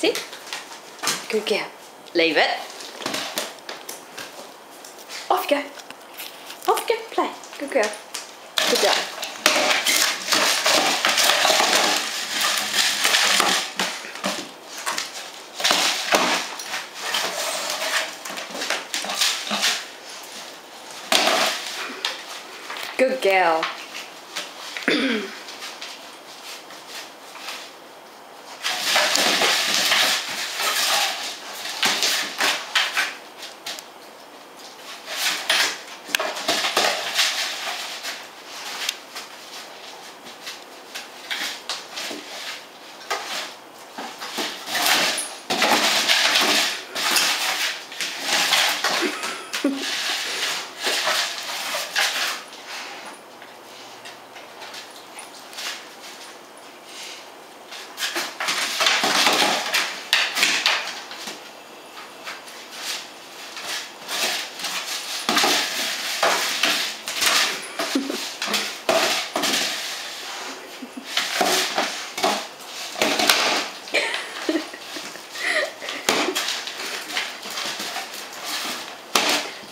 Good girl. Leave it. Off you go. Off you go. Play. Good girl. Good job. Good girl.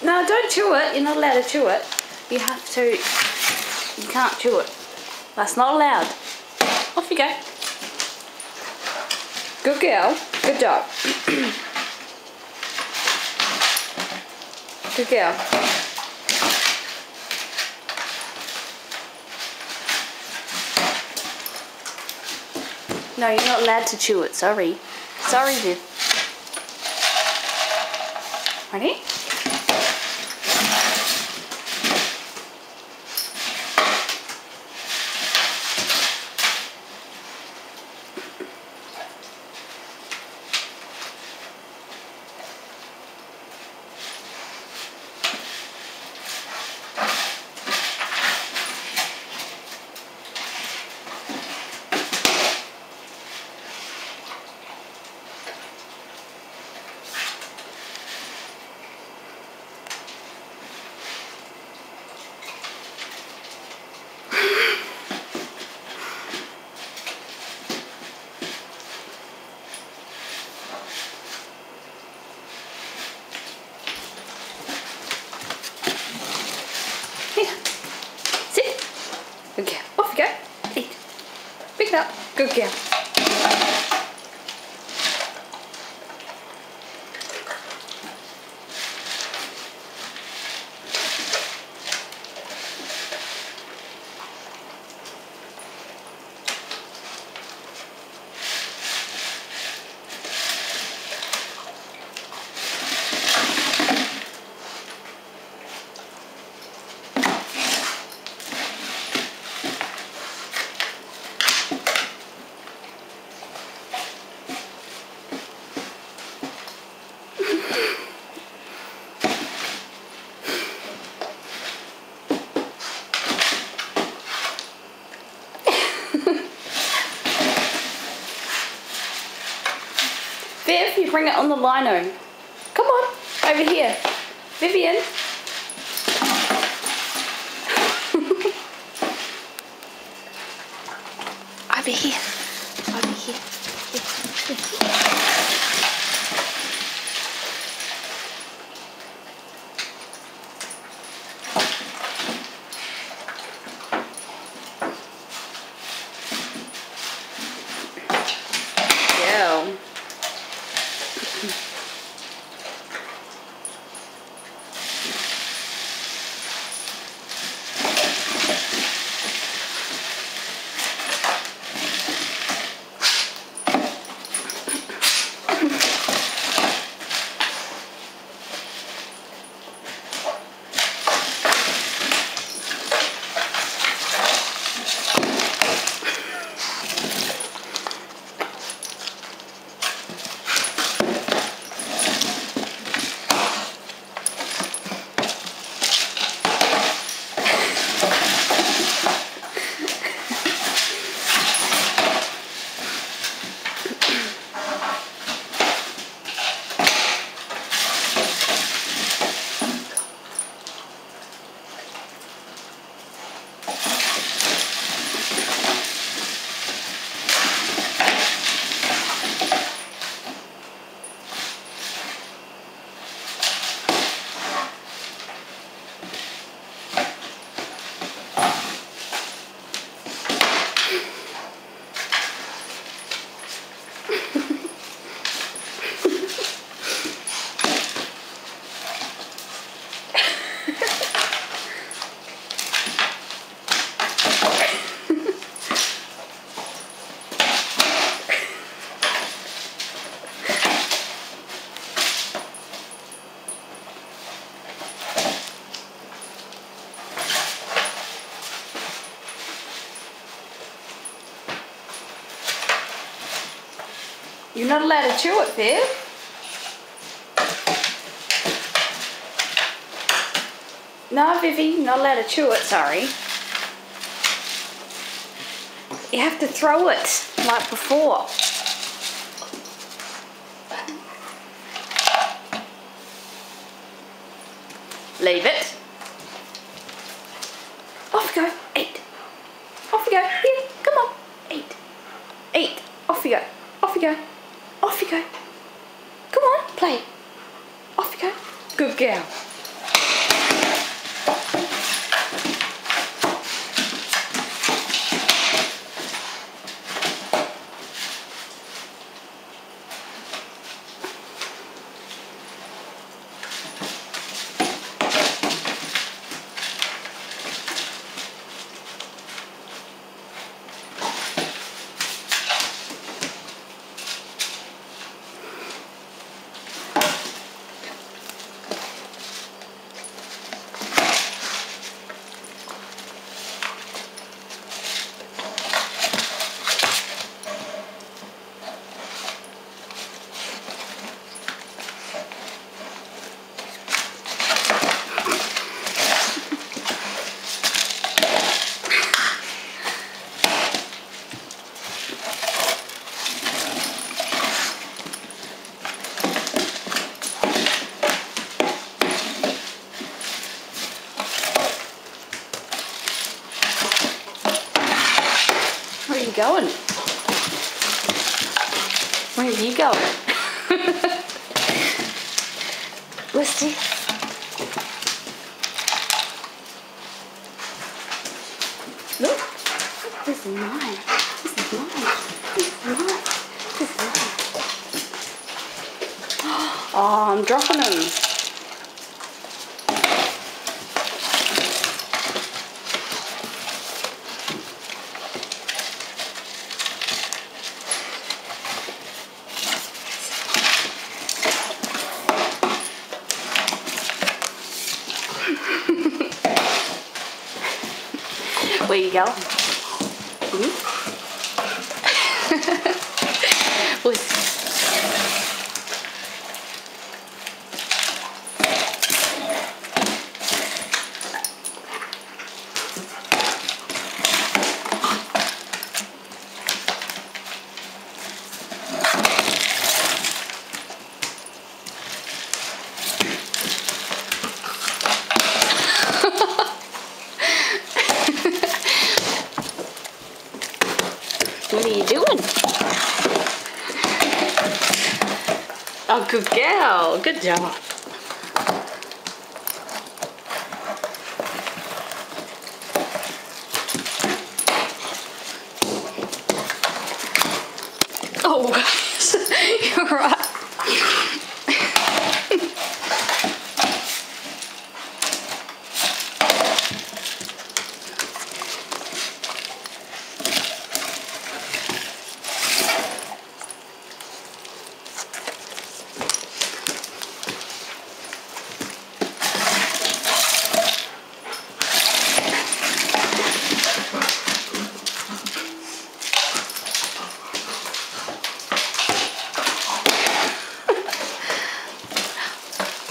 No, don't chew it. You're not allowed to chew it. You have to. You can't chew it. That's not allowed. Off you go. Good girl. Good job. Good girl. No, you're not allowed to chew it. Sorry. Sorry, Vyv. Ready? Here. Sit. Good girl. Off you go. Eat. Pick it bring it on the lino. Come on, over here. Vyvyan. over here. Not allowed to chew it, Vyv. No, Vivi, not allowed to chew it, sorry. You have to throw it like before. Leave it. Off you go. Eat. Off you go. Here, come on. Eat. Eat. Off you go. Off you go. Off you go. Come on, play. Off you go. Good girl. Where are you going? Where are you going? Let's see. Look, this is mine. This is mine. This is mine. This is mine. Oh, I'm dropping them. Where you going? Hmm? What's- What are you doing? Oh, good girl. Good job. Oh, you're right.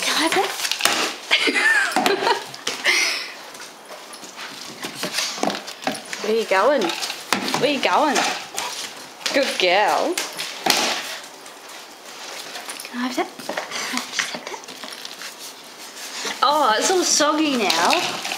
Can I have it? Where you going? Where you going? Good girl. Can I have that? Oh, it's all soggy now.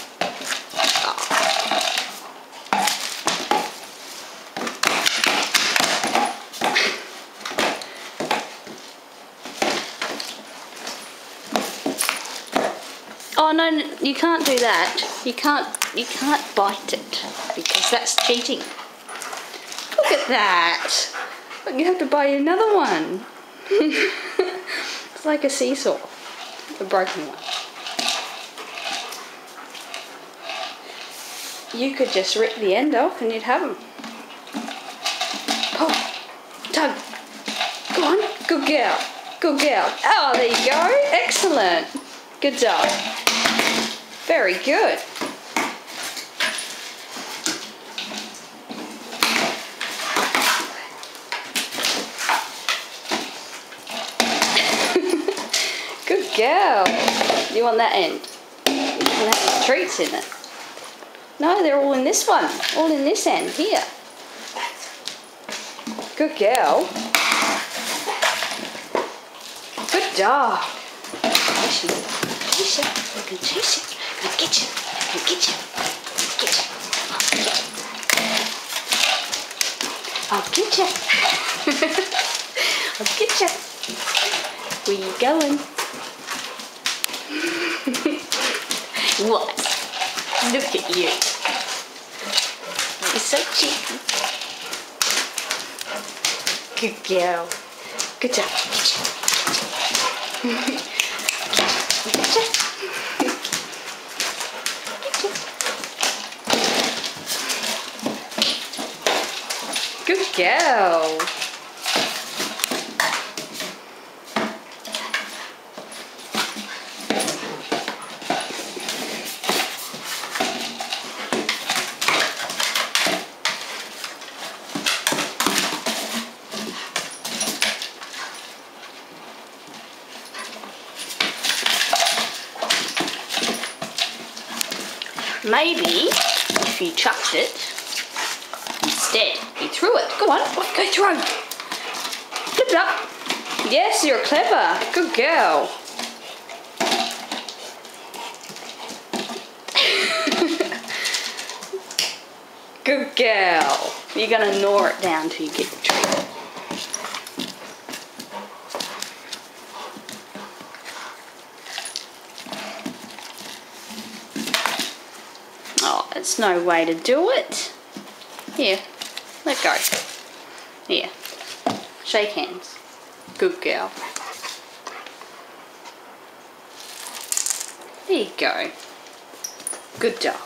Oh no, you can't do that. You can't you can't bite it because that's cheating. Look at that. You have to buy another one. it's like a seesaw. A broken one. You could just rip the end off and you'd have them. Pull. Tug. Go on. Good girl. Good girl. Oh, there you go. Excellent. Good job. Very good. good girl. You want that end. You can have treats in it. No, they're all in this one. All in this end, here. Good girl. Good dog. Chase you. I'm gonna chase. I'm gonna get you. I'm get you. Get you. I'll get you. I'll get you. Where you going? what? Look at you. You're so cheeky. Good girl. Good job. Good job. Good girl. Maybe if you chucked it instead, you threw it. Go on, go throw. Flip it up. Yes, you're clever. Good girl. Good girl. You're gonna gnaw it down till you get no way to do it. Here, let go. Here, shake hands. Good girl. There you go. Good dog.